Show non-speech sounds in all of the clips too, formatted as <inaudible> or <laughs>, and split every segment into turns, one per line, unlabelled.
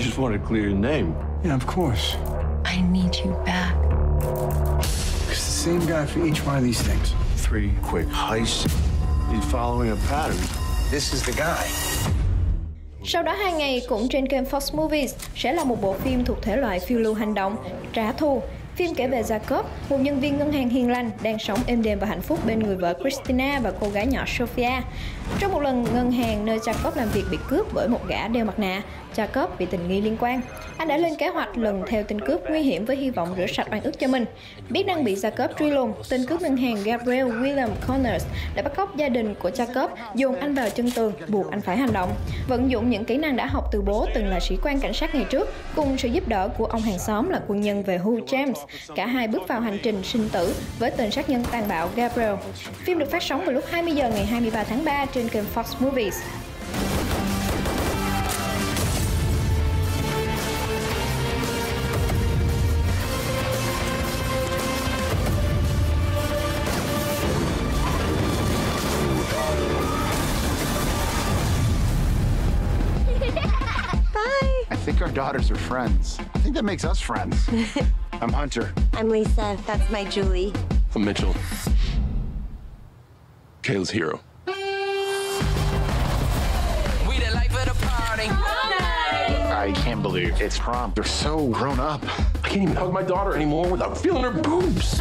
You just wanted to clear your name.
Yeah, of course.
I need you back.
It's the same guy for each one of these things.
Three quick heists. He's following a pattern.
This is the guy.
Sau đó hai ngày cũng trên kênh Fox Movies sẽ là một bộ phim thuộc thể loại phiêu lưu hành động, trả thù. Phim kể về Jacob, một nhân viên ngân hàng hiền lành đang sống êm đềm và hạnh phúc bên người vợ Christina và cô gái nhỏ Sophia. Trong một lần ngân hàng nơi Jacob làm việc bị cướp bởi một gã đeo mặt nạ, Jacob bị tình nghi liên quan. Anh đã lên kế hoạch lần theo tên cướp nguy hiểm với hy vọng rửa sạch oan ức cho mình. Biết đang bị Jacob truy lùng, tên cướp ngân hàng Gabriel William Connors đã bắt cóc gia đình của Jacob, dồn anh vào chân tường, buộc anh phải hành động. Vận dụng những kỹ năng đã học từ bố từng là sĩ quan cảnh sát ngày trước, cùng sự giúp đỡ của ông hàng xóm là quân nhân về Hugh James, cả hai bước vào hành trình sinh tử với tên sát nhân tàn bạo Gabriel. Phim được phát sóng vào lúc 20 giờ ngày 23 tháng 3 trên kênh Fox Movies. <laughs>
I think our daughters are friends. I think that makes us friends. <laughs> I'm Hunter.
I'm Lisa. That's my Julie.
I'm Mitchell. Kayla's hero.
We the life of the party.
I can't believe it's prom. They're so grown up.
I can't even hug my daughter anymore without feeling her boobs.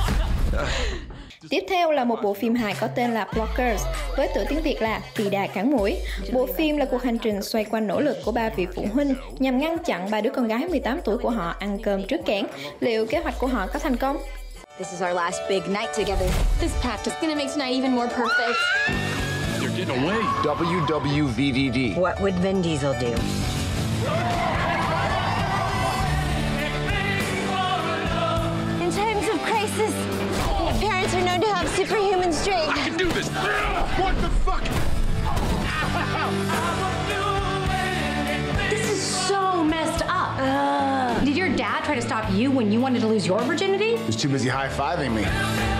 <laughs>
Tiếp theo là một bộ phim hài có tên là Blockers, với tựa tiếng Việt là Tỳ đà cản mũi. Bộ phim là cuộc hành trình xoay quanh nỗ lực của ba vị phụ huynh nhằm ngăn chặn ba đứa con gái 18 tuổi của họ ăn cơm trước kẽn. Liệu kế hoạch của họ có thành công?
This is our last big night together.
This pact is gonna make tonight even more perfect.
They're getting away.
WWVDD.
What would Vin Diesel do?
Try to stop you when you wanted to lose your virginity?
He was too busy high fiving me.